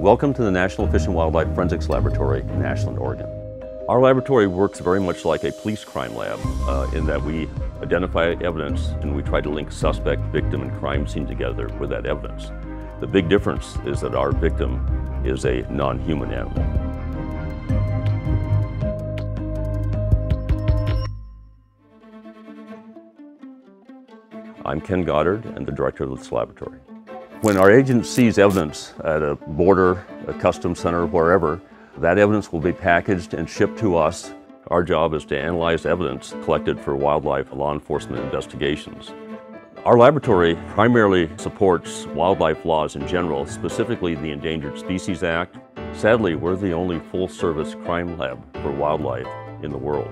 Welcome to the National Fish and Wildlife Forensics Laboratory in Ashland, Oregon. Our laboratory works very much like a police crime lab uh, in that we identify evidence and we try to link suspect, victim, and crime scene together with that evidence. The big difference is that our victim is a non-human animal. I'm Ken Goddard and the director of this laboratory. When our agent sees evidence at a border, a customs center, wherever, that evidence will be packaged and shipped to us. Our job is to analyze evidence collected for wildlife law enforcement investigations. Our laboratory primarily supports wildlife laws in general, specifically the Endangered Species Act. Sadly, we're the only full-service crime lab for wildlife in the world.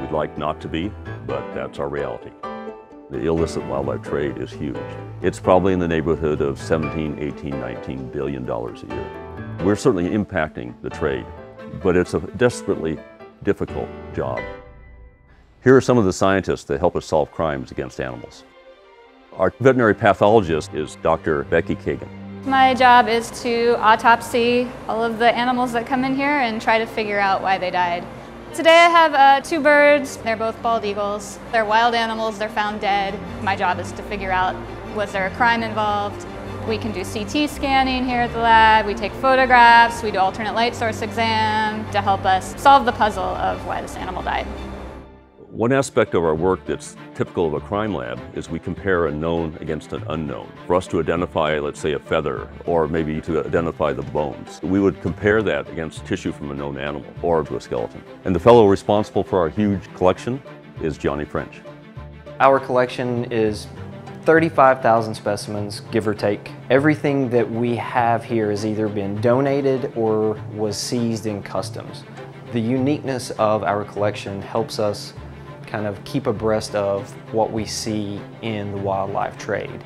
We'd like not to be, but that's our reality. The illicit wildlife trade is huge. It's probably in the neighborhood of 17, 18, 19 billion dollars a year. We're certainly impacting the trade, but it's a desperately difficult job. Here are some of the scientists that help us solve crimes against animals. Our veterinary pathologist is Dr. Becky Kagan. My job is to autopsy all of the animals that come in here and try to figure out why they died. Today I have uh, two birds. They're both bald eagles. They're wild animals. They're found dead. My job is to figure out was there a crime involved. We can do CT scanning here at the lab. We take photographs. We do alternate light source exam to help us solve the puzzle of why this animal died. One aspect of our work that's typical of a crime lab is we compare a known against an unknown. For us to identify, let's say, a feather, or maybe to identify the bones, we would compare that against tissue from a known animal or to a skeleton. And the fellow responsible for our huge collection is Johnny French. Our collection is 35,000 specimens, give or take. Everything that we have here has either been donated or was seized in customs. The uniqueness of our collection helps us kind of keep abreast of what we see in the wildlife trade.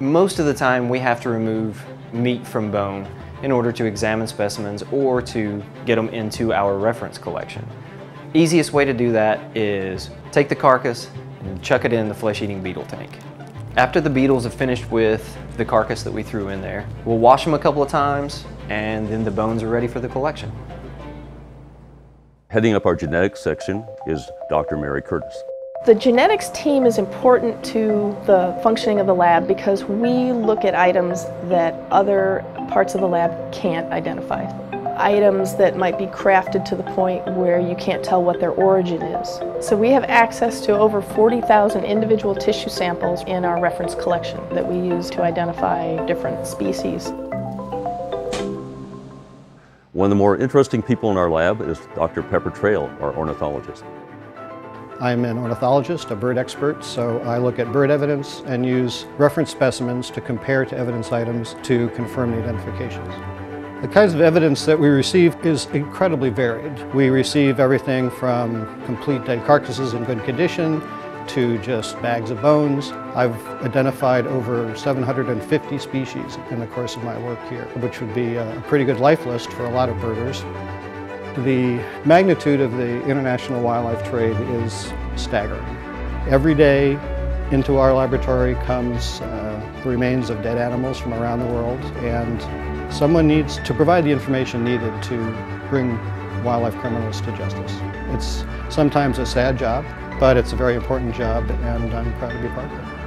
Most of the time we have to remove meat from bone in order to examine specimens or to get them into our reference collection. Easiest way to do that is take the carcass and chuck it in the flesh-eating beetle tank. After the beetles have finished with the carcass that we threw in there, we'll wash them a couple of times and then the bones are ready for the collection. Heading up our genetics section is Dr. Mary Curtis. The genetics team is important to the functioning of the lab because we look at items that other parts of the lab can't identify. Items that might be crafted to the point where you can't tell what their origin is. So we have access to over 40,000 individual tissue samples in our reference collection that we use to identify different species. One of the more interesting people in our lab is Dr. Pepper Trail, our ornithologist. I'm an ornithologist, a bird expert, so I look at bird evidence and use reference specimens to compare to evidence items to confirm the identifications. The kinds of evidence that we receive is incredibly varied. We receive everything from complete dead carcasses in good condition to just bags of bones. I've identified over 750 species in the course of my work here, which would be a pretty good life list for a lot of birders. The magnitude of the international wildlife trade is staggering. Every day into our laboratory comes uh, the remains of dead animals from around the world and someone needs to provide the information needed to bring wildlife criminals to justice. It's sometimes a sad job, but it's a very important job and I'm proud to be part of it.